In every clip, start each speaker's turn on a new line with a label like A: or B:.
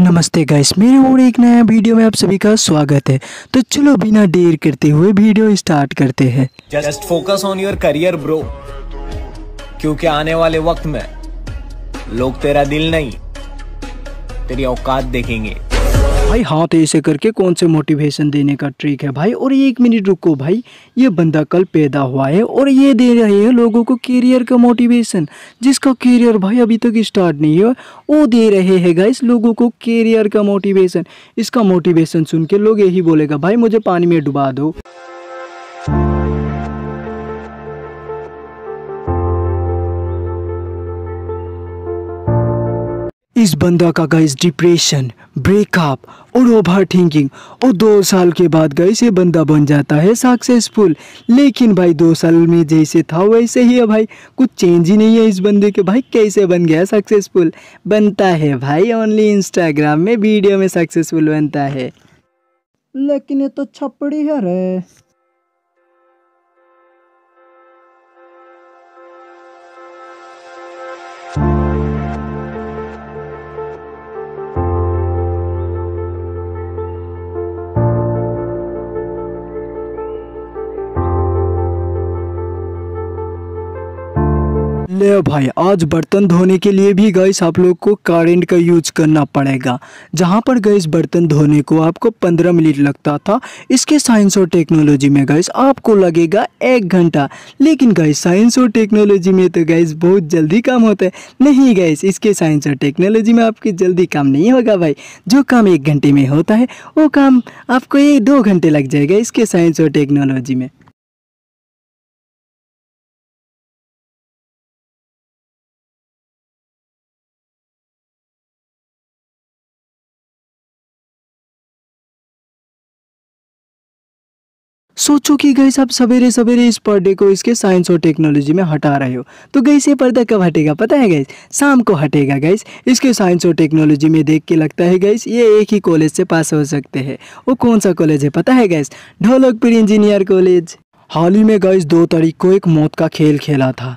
A: नमस्ते गाइस मेरे और एक नया वीडियो में आप सभी का स्वागत है। तो चलो बिना देर करते हुए वीडियो स्टार्ट करते हैं।
B: Just focus on your career bro क्योंकि आने वाले वक्त में लोग तेरा दिल नहीं, तेरी औकात देखेंगे।
A: भाई हाँ तो ऐसे करके कौन से मोटिवेशन देने का ट्रिक है भाई? और एक मिनट रुको भाई, ये बंदा कल पैदा हुआ है और ये दे रहे हैं लोगों को कैरियर का मोटिवेशन जिसका कैरियर भाई अभी तक स्टार्ट नहीं हुआ, वो दे रहे हैं गाइस लोगों को कैरियर का मोटिवेशन इसका मोटिवेशन सुन के लोग यही बोलेगा, भाई मुझे पानी में डुबा दो। इस बंदा का गाइस डिप्रेशन ब्रेकअप और ओवर थिंकिंग और दो साल के बाद गाइस ये बंदा बन जाता है सक्सेसफुल लेकिन भाई, दो साल में जैसे था, वैसे ही है भाई। कुछ चेंज ही नहीं है इस बंदे के। भाई, कैसे बन गया सक्सेसफुल बनता है भाई ओनली इंस्टाग्राम में वीडियो में सक्सेसफुल बनता है। लेकिन ये तो छपड़ी है रे। ले भाई, आज बर्तन धोने के लिए भी गैस आप लोग को करेंट का यूज़ करना पड़ेगा। जहाँ पर गैस बर्तन धोने को आपको पंद्रह मिनट लगता था, इसके साइंस और टेक्नोलॉजी में गैस आपको लगेगा एक घंटा। लेकिन गैस साइंस और टेक्नोलॉजी में तो गैस बहुत जल्दी काम होता है। नहीं गैस इसके साइंस और टेक्नोलॉजी में आपके जल्दी काम नहीं होगा भाई। जो काम एक घंटे में होता है, वो काम आपको ये दो घंटे लग जाएगा इसके साइंस और टेक्नोलॉजी में। सोचो कि गैस आप सवेरे सवेरे इस पर्दे को इसके साइंस और टेक्नोलॉजी में हटा रहे हो। तो गैस ये पर्दा कब हटेगा? पता है गैस शाम को हटेगा गैस इसके साइंस और टेक्नोलॉजी में देख के लगता है गैस ये एक ही कॉलेज से पास हो सकते हैं। वो कौन सा कॉलेज है? पता है गैस ढोलकपुर इंजीनियर कॉलेज हाल ही में गैस दो तारीख को एक मौत का खेल खेला था।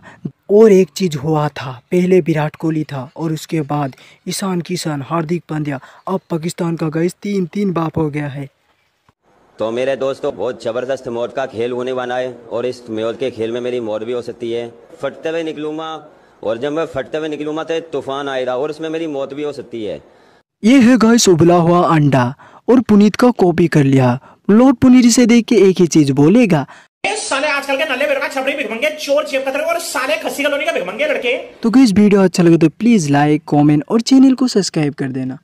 A: और एक चीज़ हुआ था। पहले विराट कोहली था और उसके बाद ईशान किशन, हार्दिक पांड्या। अब पाकिस्तान का गैस तीन तीन बाप हो गया है।
C: तो मेरे दोस्तों बहुत ज़बरदस्त मौत का खेल होने वाला है और इस मौत के खेल में मेरी मौत भी हो सकती है। फटते हुए निकलूँगा और जब मैं फटते हुए निकलूँगा तो तूफ़ान आएगा और उसमें मेरी मौत भी हो सकती है।
A: ये है गाइस उबला हुआ अंडा और पुनीत का कॉपी कर लिया। लॉर्ड पुनीत से देख के एक ही चीज़ बोलेगा।
D: साले आजकल के नल्ले छपरी चोर जेब कतरे और साले खस्सी कॉलोनी का लड़के।
A: तो गाइस वीडियो अच्छा लगे तो प्लीज़ लाइक कमेंट और चैनल को सब्सक्राइब कर देना।